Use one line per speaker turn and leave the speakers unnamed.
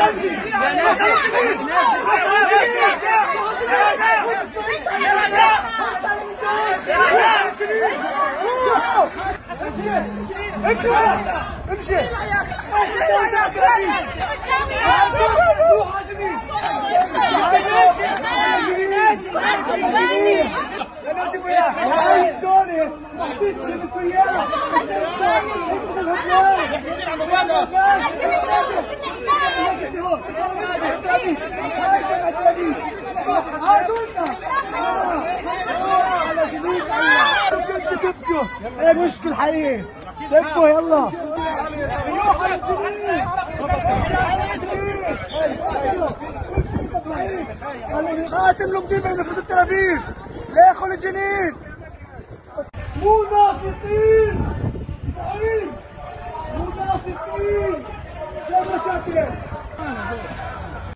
امشي امشي وياه إيه مشكل حقيقي سبوا يلا. الجنين خاتم لمدين من نفس التل ابيب لاخو الجنين مو ناصرين اسماعيل مو ناصرين يا مشاكل